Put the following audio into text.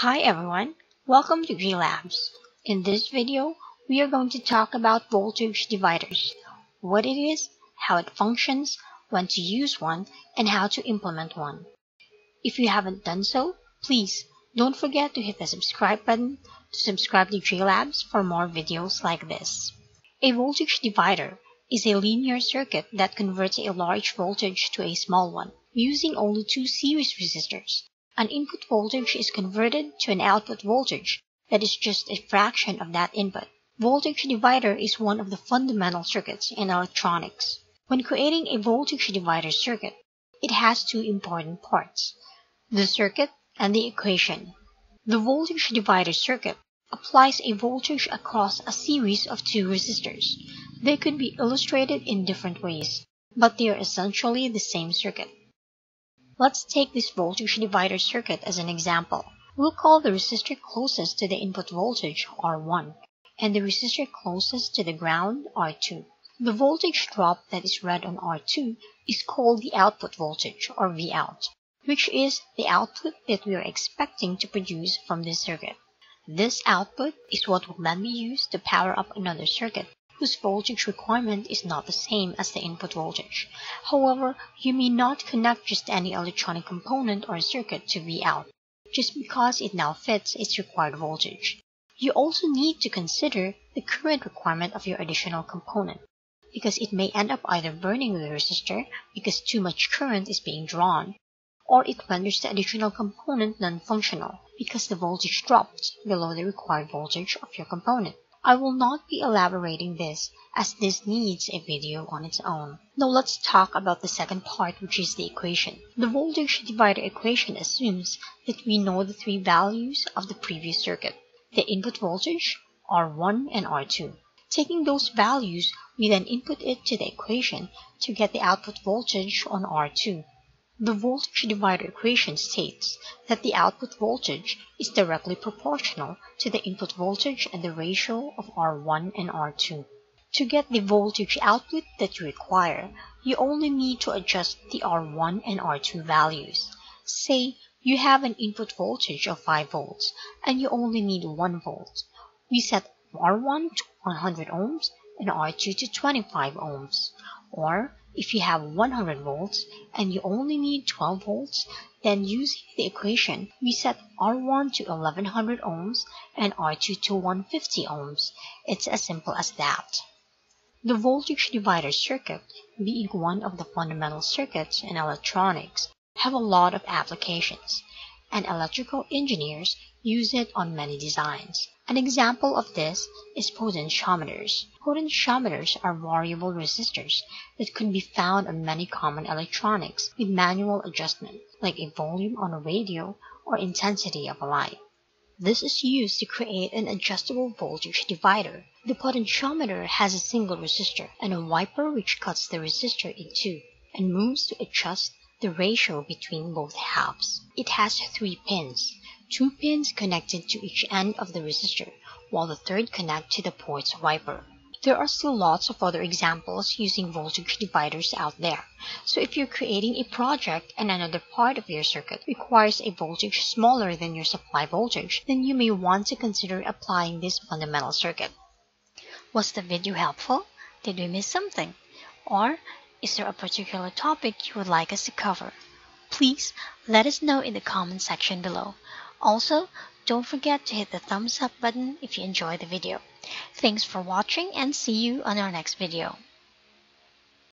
Hi everyone, welcome to JLabs. In this video, we are going to talk about voltage dividers, what it is, how it functions, when to use one, and how to implement one. If you haven't done so, please don't forget to hit the subscribe button to subscribe to JLabs for more videos like this. A voltage divider is a linear circuit that converts a large voltage to a small one using only two series resistors. An input voltage is converted to an output voltage that is just a fraction of that input. Voltage divider is one of the fundamental circuits in electronics. When creating a voltage divider circuit, it has two important parts, the circuit and the equation. The voltage divider circuit applies a voltage across a series of two resistors. They could be illustrated in different ways, but they are essentially the same circuit. Let's take this voltage divider circuit as an example. We'll call the resistor closest to the input voltage R1 and the resistor closest to the ground R2. The voltage drop that is read on R2 is called the output voltage or Vout, which is the output that we are expecting to produce from this circuit. This output is what will then be used to power up another circuit whose voltage requirement is not the same as the input voltage. However, you may not connect just any electronic component or circuit to Vout, just because it now fits its required voltage. You also need to consider the current requirement of your additional component, because it may end up either burning the resistor because too much current is being drawn, or it renders the additional component non-functional because the voltage dropped below the required voltage of your component. I will not be elaborating this as this needs a video on its own. Now let's talk about the second part which is the equation. The voltage divider equation assumes that we know the three values of the previous circuit, the input voltage, R1 and R2. Taking those values, we then input it to the equation to get the output voltage on R2. The voltage divider equation states that the output voltage is directly proportional to the input voltage and the ratio of R1 and R2. To get the voltage output that you require, you only need to adjust the R1 and R2 values. Say you have an input voltage of 5 volts and you only need 1 volt. We set R1 to 100 ohms and R2 to 25 ohms. Or if you have 100 volts and you only need 12 volts, then using the equation, we set R1 to 1100 ohms and R2 to 150 ohms. It's as simple as that. The voltage divider circuit, being one of the fundamental circuits in electronics, have a lot of applications, and electrical engineers use it on many designs. An example of this is potentiometers. Potentiometers are variable resistors that can be found on many common electronics with manual adjustment, like a volume on a radio or intensity of a light. This is used to create an adjustable voltage divider. The potentiometer has a single resistor and a wiper which cuts the resistor in two and moves to adjust the ratio between both halves. It has three pins two pins connected to each end of the resistor, while the third connect to the pot's wiper. There are still lots of other examples using voltage dividers out there, so if you're creating a project and another part of your circuit requires a voltage smaller than your supply voltage, then you may want to consider applying this fundamental circuit. Was the video helpful? Did we miss something? Or is there a particular topic you would like us to cover? Please let us know in the comment section below. Also, don't forget to hit the thumbs up button if you enjoyed the video. Thanks for watching and see you on our next video.